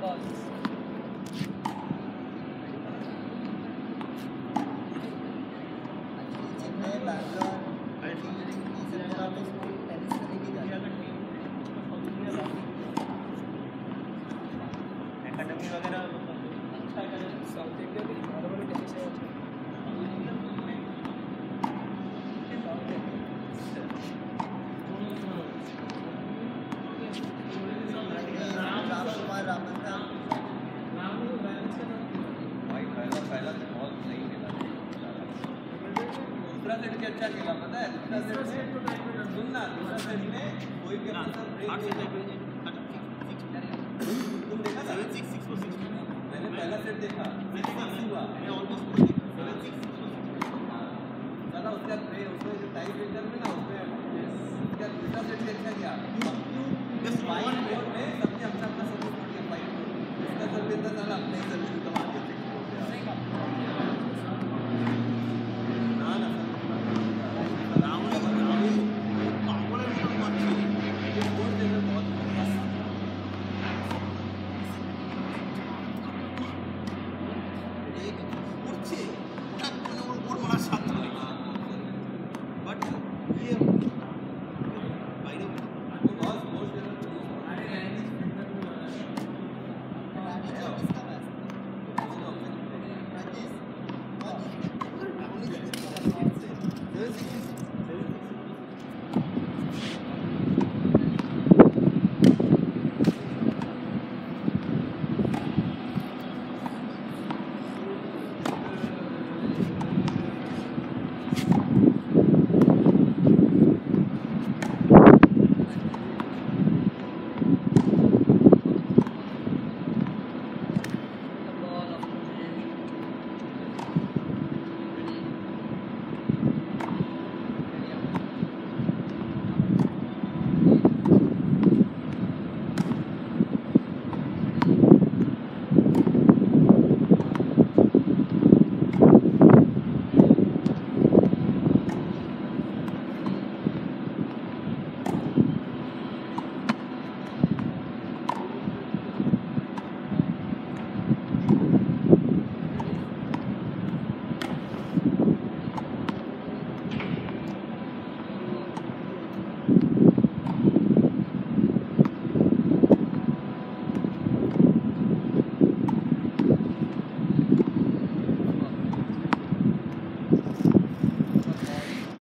Gott. Set के अच्छा खेला पता है? दूसरा सेट में सुन ना दूसरा सेट में कोई भी आंसर ब्रेक तुम देखा था? मैंने पहला सेट देखा। हुआ। ज़्यादा उसका उसमें टाइम रेंजर में ना उसमें क्या दूसरा सेट भी अच्छा गया you.